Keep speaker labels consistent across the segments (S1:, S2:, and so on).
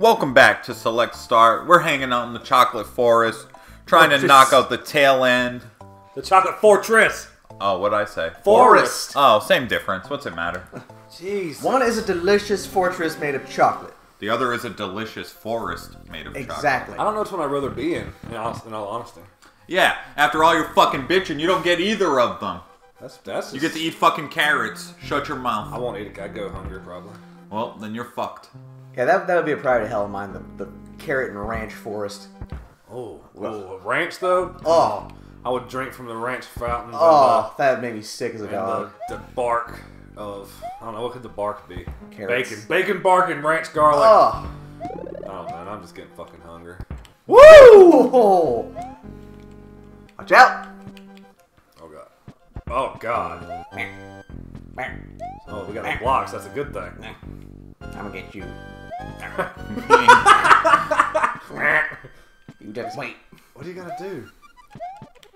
S1: Welcome back to Select Start. We're hanging out in the chocolate forest, trying to knock out the tail end.
S2: The chocolate fortress.
S1: Oh, what'd I say?
S2: Forest.
S1: Oh, same difference. What's it matter?
S2: Jeez.
S3: One is a delicious fortress made of chocolate.
S1: The other is a delicious forest made of chocolate.
S3: Exactly.
S2: I don't know which one I'd rather be in. In all, in all honesty,
S1: Yeah, after all your fucking bitching, you don't get either of them.
S2: that's that's.
S1: You get to eat fucking carrots. Shut your mouth.
S2: I won't eat it. I go hungry probably.
S1: Well, then you're fucked.
S3: Yeah, that, that would be a priority hell of mine, the, the carrot and ranch forest.
S2: Oh, oh, a ranch though.
S3: Oh,
S2: I would drink from the ranch fountain.
S3: oh, uh, that would make me sick as a
S2: and,
S3: dog.
S2: the, the bark of I don't know what could the bark be.
S3: Carrots.
S2: Bacon, bacon bark and ranch garlic.
S3: Oh,
S2: Oh man, I'm just getting fucking hungry.
S3: woo! Watch out!
S2: Oh god. Oh god. Oh, we got the blocks. That's a good thing.
S3: I'm gonna get you. You just wait.
S2: What are you gonna do?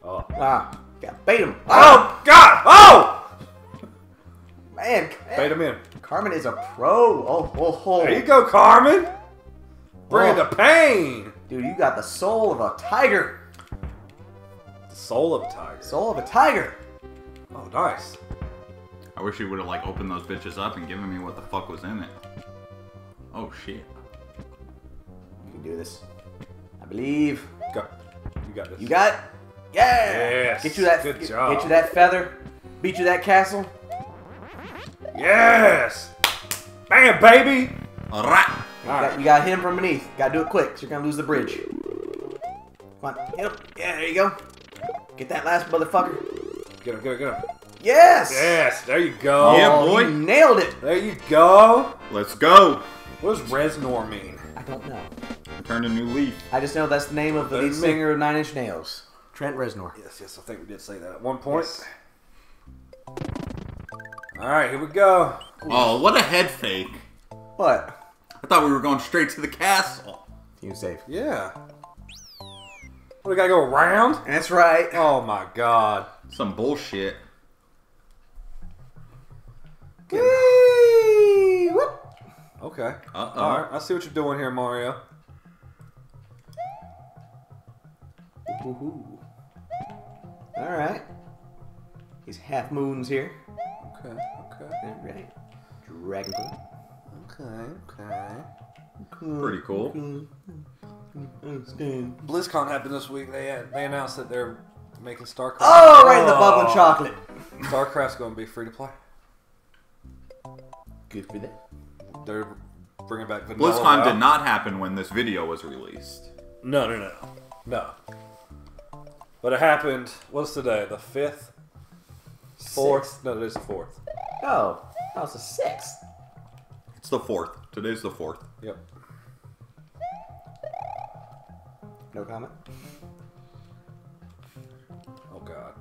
S2: Oh.
S3: Ah, gotta bait him.
S2: Oh god! Oh!
S3: man,
S2: Bait him in.
S3: Carmen is a pro. Oh, oh, oh.
S2: There you go, Carmen. Bring
S3: Oh.
S2: the pain.
S3: Dude, you got the soul of a tiger.
S2: The soul of a tiger.
S3: Soul of a tiger.
S2: Oh, nice.
S1: I wish you would have like opened those bitches up and given me what the fuck was in it. Oh shit.
S3: You can do this. I believe.
S2: Go. You got this.
S3: You got it? Yeah!
S2: Yes,
S3: Get you that
S2: good
S3: get,
S2: job.
S3: get you that feather. Beat you that castle.
S2: Yes. Bam, baby.
S1: Alright.
S3: You,
S2: All
S3: got,
S2: right.
S3: you got to hit him from beneath. Gotta do it quick, so you're gonna lose the bridge. Come on, hit him. Yeah, there you go. Get that last motherfucker.
S2: Get him, get him, get him.
S3: Yes!
S2: Yes, there you go.
S1: Oh, yeah,
S3: Oh,
S1: boy.
S3: you nailed it.
S2: There you go.
S1: Let's go.
S2: What does Reznor mean?
S3: I don't know.
S1: Turn a new leaf.
S3: I just know that's the name of the lead
S2: That's me.
S3: singer of Nine Inch Nails. Trent Reznor.
S2: Yes, yes, I think we did say that at one point. All right, here we go.
S1: Oh, what a head fake.
S3: What?
S1: I thought we were going straight to the castle.
S3: You safe.
S2: Yeah. What, we gotta go around?
S3: That's right.
S2: Oh my god.
S1: Some bullshit.
S3: Whee! Whoop.
S2: Okay.
S1: Uh-oh.
S2: All right, I see what you're doing here, Mario.
S3: Woohoo. All right. These half moons here.
S2: Okay, okay,
S3: All right. Dragon Boat.
S2: okay, okay.
S1: Pretty cool.
S2: Mm, BlizzCon happened this week. They uh, they announced that they're making StarCraft.
S3: Oh, right in the bubbling
S2: Oh.
S3: chocolate.
S2: StarCraft's going to be free to play.
S3: Good for them.
S2: They're bringing back vanilla.
S1: BlizzCon did not happen when this video was released.
S2: No, no, no, no. But it happened. What's today? The fifth, fourth? No, it is the fourth.
S3: Oh, that was the sixth.
S1: It's the fourth. Today's the fourth.
S2: Yep.
S3: No comment.
S2: Oh God.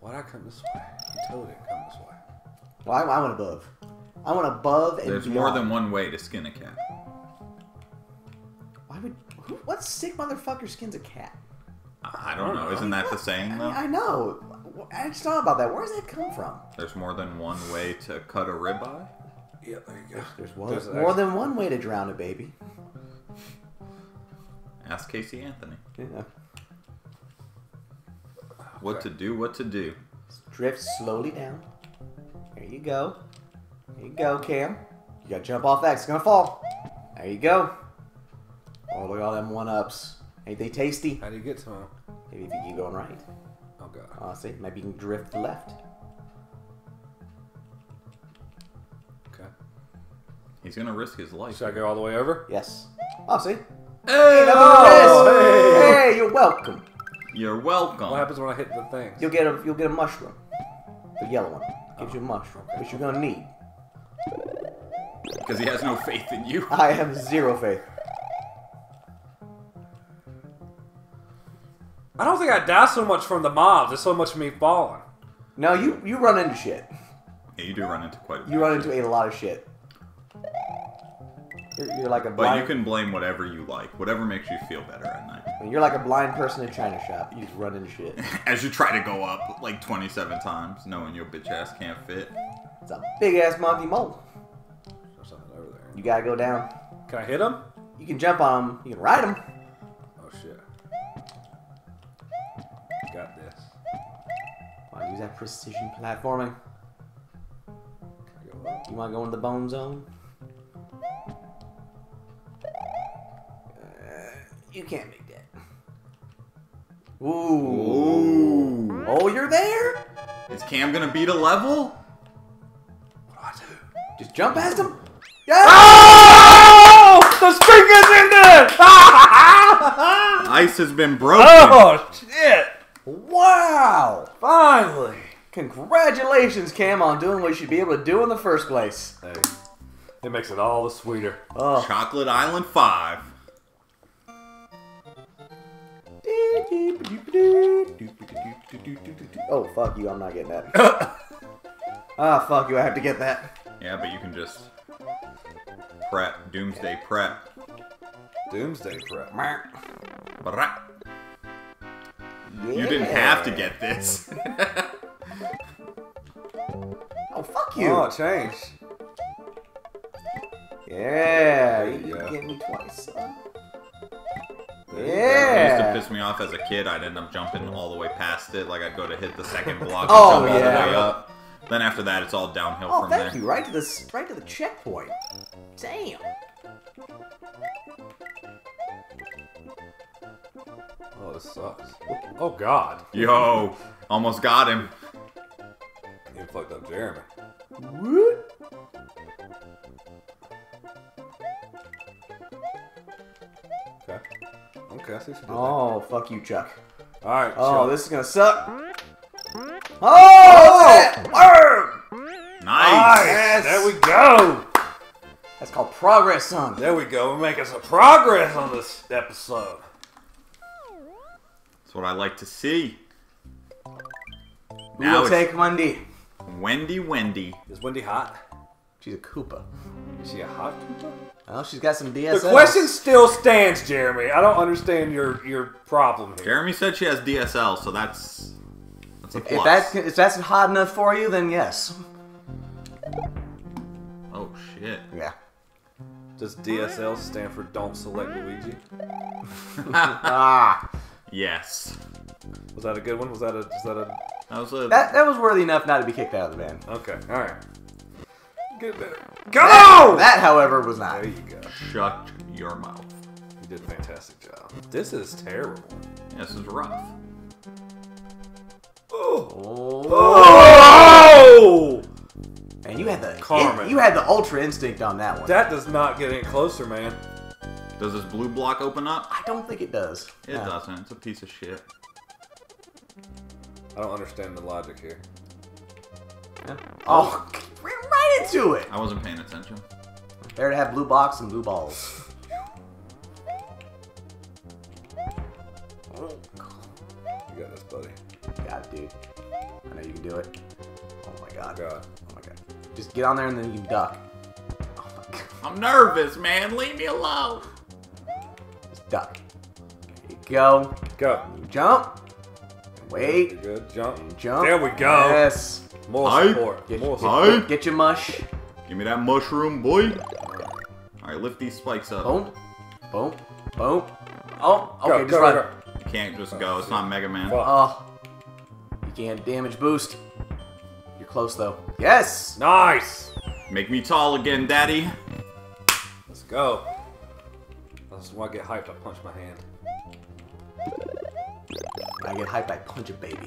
S2: Why'd I come this way? You totally didn't come this way.
S3: Well, I, I went above. I went above and
S1: There's
S3: beyond.
S1: more than one way to skin a cat.
S3: Why would? Who, what sick motherfucker skins a cat?
S1: I don't know. Isn't that the saying
S3: I,
S1: though?
S3: I know. I just thought about that. Where does that come from?
S1: There's more than one way to cut a ribeye.
S2: Yeah, there you go.
S3: There's one,
S2: There's
S3: more than one way to drown a baby.
S1: Ask Casey Anthony.
S3: Yeah.
S1: What to do? What to do?
S3: Drift slowly down. There you go. There you go, Cam. You gotta jump off that. It's gonna fall. There you go. Oh, look at all them one ups. Ain't they tasty?
S2: How do you get to them?
S3: Maybe if you keep going right.
S2: Oh God.
S3: Oh, see, maybe you can drift left.
S2: Okay.
S1: He's gonna risk his life.
S2: Should I go all the way over?
S3: Yes. Oh, see.
S1: Hey,
S2: Oh,
S3: hey. you're welcome.
S1: You're welcome.
S2: What happens when I hit the thing?
S3: You'll get a you'll get a mushroom. The yellow one oh. gives you a mushroom, which you're gonna need.
S1: Because he has no faith in you.
S3: I have zero faith.
S2: I don't think I die so much from the mobs. It's so much me falling.
S3: No, you you run into shit.
S1: Yeah, you do run into quite a bit.
S3: You run into a lot of shit. You're, you're like a
S1: But
S3: blind.
S1: you can blame whatever you like, whatever makes you feel better at night.
S3: You're like a blind person in a china shop. You just run into shit.
S1: As you try to go up like 27 times, knowing your bitch ass can't fit.
S3: It's a big ass Monty Mole.
S2: There's something over
S3: You gotta go down.
S2: Can I hit him?
S3: You can jump on him. You can ride him.
S2: Oh shit. Got this.
S3: Come on, use that precision platforming.
S2: Can I go up?
S3: You wanna go into the bone zone? Uh, you can't make that. Ooh.
S1: Ooh.
S3: Oh, you're there?
S1: Is Cam gonna beat a level?
S2: What do I do?
S3: Just jump past him. Oh! Yeah!
S2: Oh! The string is in there!
S1: Ice has been broken.
S2: oh shit!
S3: Wow!
S2: Finally!
S3: Congratulations, Cam, on doing what you should be able to do in the first place.
S2: Hey, it makes it all the sweeter.
S3: Oh.
S1: Chocolate Island 5.
S3: Oh, fuck you, I'm not getting that. Ah, fuck you, I have to get that.
S1: Yeah, but you can just prep. Doomsday prep.
S2: Doomsday prep.
S1: Brah. You didn't have to get this.
S3: Oh, fuck you.
S2: Oh, change.
S3: yeah, you
S2: you
S3: get me twice, son.
S2: There you
S1: It used to piss me off as a kid. I'd end up jumping all the way past it. Like I'd go to hit the second block. and
S3: Oh,
S1: jump all
S3: yeah.
S1: the way up. Then after that, it's all downhill
S3: Oh,
S1: from
S3: thank you. Right to the right to the checkpoint. Damn.
S2: Oh, this sucks. Oh god.
S1: Yo, almost got him.
S2: You fucked up Jeremy.
S3: What?
S2: Okay, I see what you did there.
S3: Oh, fuck you, Chuck.
S2: Alright,
S3: Oh,
S2: Chuck.
S3: this is gonna suck. Oh! oh arr!
S1: Nice.
S3: Yes.
S2: There we go!
S3: That's called progress, son.
S2: There we go. We're making some progress on this episode.
S1: That's what I like to see.
S3: Who
S1: Now
S3: will take Wendy?
S1: Wendy Wendy.
S2: Is Wendy hot?
S3: She's a Koopa.
S2: Is she a hot Koopa?
S3: Well, she's got some DSL.
S2: The question still stands, Jeremy. I don't understand your your problem here.
S1: Jeremy said she has DSL, so that's that's a
S3: If that's if that's hot enough for you, then yes.
S1: oh shit.
S3: Yeah.
S2: Does DSL stand for Don't Select Luigi?
S3: Ah,
S1: Yes.
S2: Was that a good one? Was that a? Was that a?
S1: That was a
S3: that that was worthy enough not to be kicked out of the band.
S2: Okay. All right. Get there.
S3: That,
S2: Go!
S3: that, however, was not.
S2: There you go.
S1: shut your mouth.
S2: You did a fantastic job. This is terrible.
S1: This is rough.
S2: Oh.
S3: Oh.
S2: Oh!
S3: And you had the
S2: Carmen.
S3: you had the ultra instinct on that one.
S2: That does not get any closer, man.
S1: Does this blue block open up?
S3: I don't think it does.
S1: It
S3: No.
S1: doesn't. It's a piece of shit.
S2: I don't understand the logic here.
S3: Oh, we're right into it.
S1: I wasn't paying attention.
S3: Better to have blue box and blue balls.
S2: You got this, buddy.
S3: Got it, dude. I know you can do it. Oh my god.
S2: God.
S3: Oh my god. Just get on there and then you can duck. Oh my god.
S1: I'm nervous, man. Leave me alone.
S3: Just duck. There you go.
S2: Go.
S3: Jump.
S2: You're
S3: Wait.
S2: good. Jump.
S3: Jump.
S2: There we go.
S3: Yes.
S2: More support.
S3: Get,
S2: More support.
S1: Hype.
S3: get your mush.
S1: Give me that mushroom, boy. All right, lift these spikes up.
S3: Boom. Boom. Boom. Oh, okay,
S2: Go,
S3: just
S2: go,
S3: run.
S2: go.
S1: You can't just go. It's not Mega Man.
S2: Fuck.
S3: Oh. You can't damage boost. You're close though. Yes!
S2: Nice.
S1: Make me tall again, daddy.
S2: Let's go. That's why I get hyped. I punch my hand.
S3: When I get hyped, I punch a baby.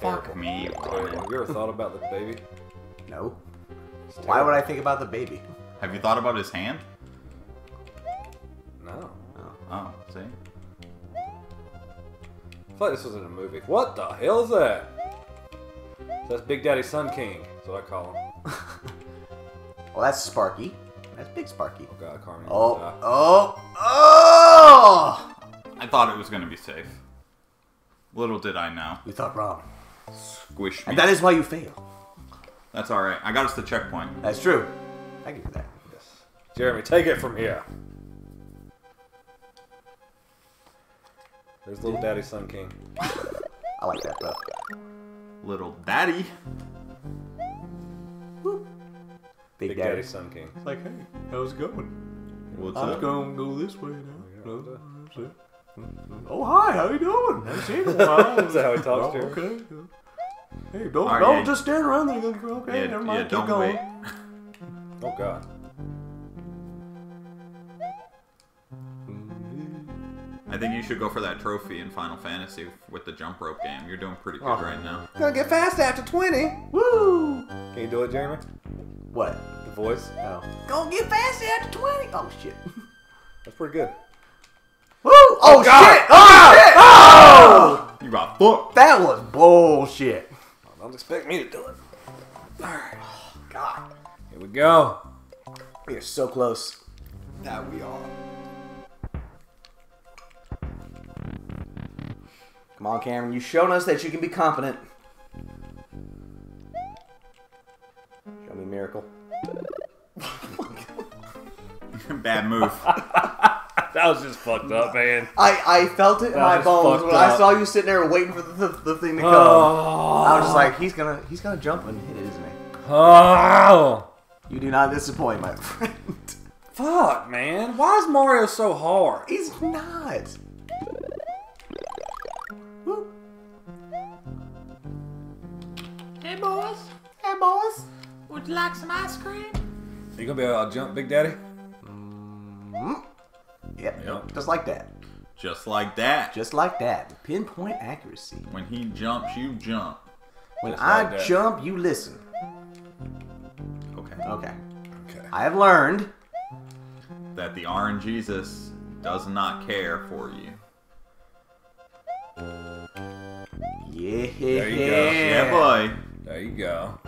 S1: Fuck me. Ryan.
S2: Have you ever thought about the baby?
S3: No.
S2: It's
S3: Why would I think about the baby?
S1: Have you thought about his hand?
S2: No.
S1: Oh, see?
S2: I thought this was in a movie. What the hell is that? That's Big Daddy Sun King. That's what I call him.
S3: Well, that's Sparky. That's Big Sparky.
S2: Oh God, Carmen.
S3: Oh, oh, oh!
S1: I thought it was gonna be safe. Little did I know.
S3: You thought wrong.
S1: Squish me.
S3: And that is why you fail.
S1: That's alright. I got us the checkpoint.
S3: That's true. I give you that.
S2: Yes. Jeremy, take it from here. There's little Daddy Sun King.
S3: I like that though.
S1: Little daddy.
S3: Big,
S2: Big
S3: Daddy.
S2: Daddy Sun King.
S3: It's like, hey, how's it going?
S1: What's
S3: I'm
S1: up?
S3: gonna go this way now.
S2: Oh, yeah,
S3: No,
S2: what's
S3: that's it. Mm-hmm. Oh hi, how you doing? Haven't seen you in a while.
S2: Is that how he talks
S3: oh,
S2: to you?
S3: Oh, okay. Hey, don't
S1: Alright,
S3: don't
S1: yeah.
S3: just stand around there. Okay,
S1: yeah,
S3: never mind.
S1: yeah,
S3: Keep
S1: don't
S3: going.
S1: wait.
S2: Oh God.
S1: I think you should go for that trophy in Final Fantasy with the jump rope game. You're doing pretty good
S3: Oh.
S1: right now.
S3: Gonna get fast after twenty. Woo!
S2: Can you do it, Jeremy?
S3: What?
S2: The voice?
S3: Oh. Gonna get fast after twenty. Oh shit.
S2: That's pretty good.
S3: Woo! Oh, oh
S2: God.
S3: shit! Oh, oh shit! Oh!
S1: You got fucked.
S3: That was bullshit.
S2: Don't expect me to do it.
S3: Alright. God.
S2: Here we go.
S3: We are so close. That we are. Come on, Cameron. You've shown us that you can be competent. Show me a miracle.
S1: Bad move.
S2: That was just fucked up, man.
S3: I, I felt it in my bones
S2: fucked
S3: when I saw you sitting there waiting for the, the, the thing to come.
S2: Oh.
S3: I was just like, he's gonna he's gonna jump and hit it, isn't he?
S2: oh.
S3: You do not disappoint, my friend.
S2: Fuck, man. Why is Mario so hard?
S3: He's not. Woo.
S4: Hey boys,
S3: Hey, boys.
S4: would you like some ice cream?
S2: You gonna be able to jump, Big Daddy?
S3: Yep.
S2: Yep.
S3: Just like that.
S1: Just like that.
S3: Just like that. Pinpoint accuracy.
S1: When he jumps, you jump.
S3: When
S2: Just
S3: I
S2: like
S3: jump, you listen.
S1: Okay.
S3: Okay.
S2: Okay.
S3: I have learned.
S1: That the Orange Jesus does not care for you.
S3: Yeah.
S2: There you go.
S1: Yeah, boy.
S2: There you go.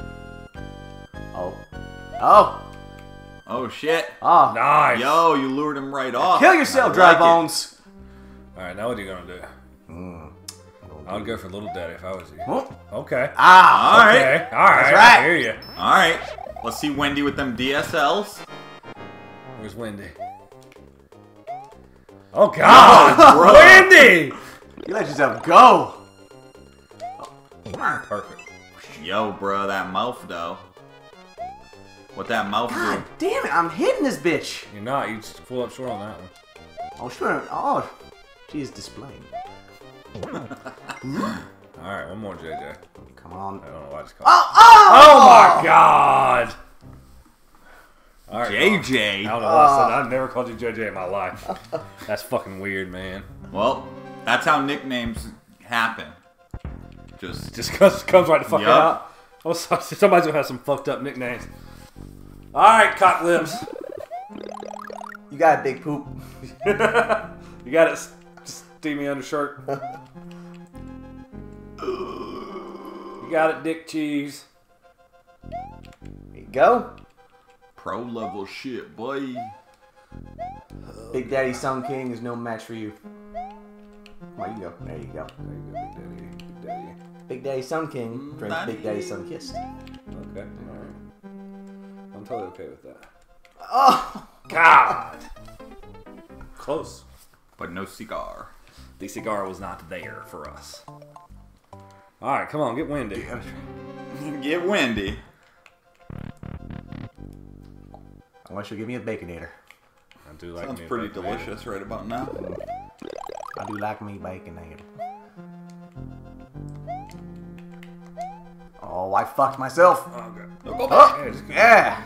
S3: Oh. Oh.
S1: Oh shit.
S3: Oh.
S2: Nice.
S1: Yo, you lured him right off.
S3: Kill yourself,
S1: I
S3: dry
S1: like it.
S3: bones.
S2: All right, now what are you gonna do?
S3: Mm.
S2: I would go for Little Daddy if I was you.
S3: Oh.
S2: Okay.
S3: Ah.
S1: All right.
S2: Okay. All right.
S3: That's right.
S2: I hear you.
S1: All right. Let's see Wendy with them DSLs.
S2: Where's Wendy? Oh God,
S1: bro.
S2: Wendy!
S3: You let yourself go.
S2: Perfect.
S1: Yo, bro, that mouth though. What that mouth
S3: God
S1: do?
S3: damn it! I'm hitting this bitch.
S2: You're not. You just pull up short on that one.
S3: Oh sure. Oh, she's displaying.
S2: All right, one more, JJ.
S3: Come on.
S2: I don't know why I just called.
S3: Oh, oh!
S2: Oh my God! All right,
S1: jj I
S2: don't know why I said I've never called you JJ in my life. That's fucking weird, man.
S1: Well, that's how nicknames happen. Just
S2: Just comes, comes right the fuck
S1: Yup.
S2: out. Oh, somebody's gonna have some fucked up nicknames. All right, cock lips.
S3: You got a big poop.
S2: you got it, s- steamy undershirt. you got it, dick cheese.
S3: There you go.
S1: pro level shit, boy.
S3: Big Daddy Sun King is no match for you. There you go. There you go.
S2: There you go, Big Daddy. Big Daddy.
S3: Big Daddy Sun King drinks Big Daddy Sun Kissed.
S2: Okay, all right. I'm totally okay with that.
S3: Oh!
S2: God. Close.
S1: But no cigar.
S2: The cigar was not there for us. All right, come on, get windy.
S1: Get Wendy.
S3: Unless you to give me a baconator.
S2: I do like
S1: Sounds
S2: me a
S1: pretty
S2: bacon
S1: delicious right about now. Mm.
S3: I do like me baconator. Oh, I fucked myself.
S2: Oh, God.
S1: No, go back.
S2: Yeah, just go-
S3: Yeah.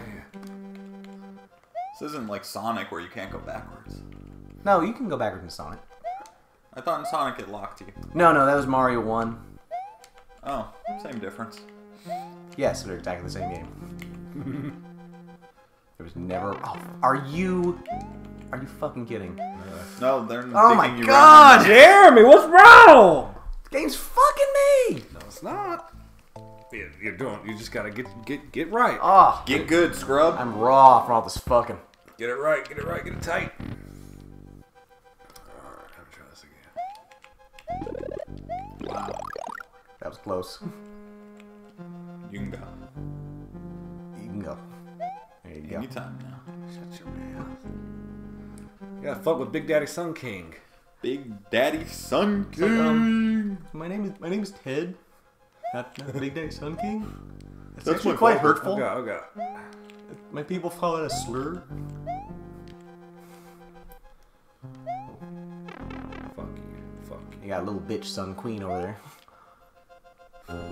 S1: This isn't like Sonic where you can't go backwards.
S3: No, you can go backwards in Sonic.
S1: I thought in Sonic it locked you.
S3: No, no, that was Mario 1.
S1: Oh, same difference.
S3: Yes, they're exactly the same game. there was never. Oh, are you. Are you fucking kidding?
S1: No, they're not.
S3: Oh my
S1: you
S3: god!
S2: Jeremy, what's wrong?
S3: The game's fucking me!
S2: No, it's not. You- You're doing. You just gotta get get get right.
S3: Oh,
S1: Get good, scrub.
S3: I'm raw from all this fucking.
S2: Get it right. Get it right. Get it tight. All right, I'm try this again.
S3: That was close.
S1: You can go.
S3: You can go. There you go.
S1: Anytime now.
S2: Shut your mouth. You gotta fuck with Big Daddy Sun King.
S1: Big Daddy Sun
S3: like, um,
S1: King.
S3: My name is my name is Ted. Not, not Big Daddy Sun King. That's,
S1: That's
S3: actually quite hurtful.
S2: Okay, okay.
S5: My people call it a slur.
S2: You
S3: got a little bitch son queen over there.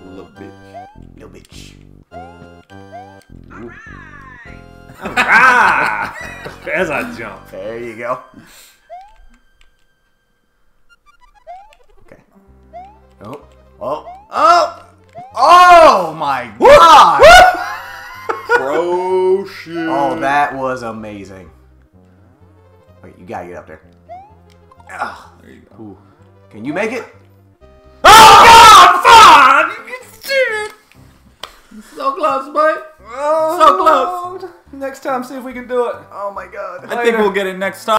S2: Little bitch.
S3: Little bitch.
S2: As I jump.
S3: There you go. Okay. Oh. Oh. Oh! Oh my god!
S1: Bro shit.
S3: Oh, that was amazing. Wait, you gotta get up there. Ah,
S1: There you go.
S3: ooh. Can you make it?
S2: Oh god, fine! You can see it! So close, boy. So close.
S3: Oh, next time, see if we can do it. Oh my god.
S1: I think we'll get it next time.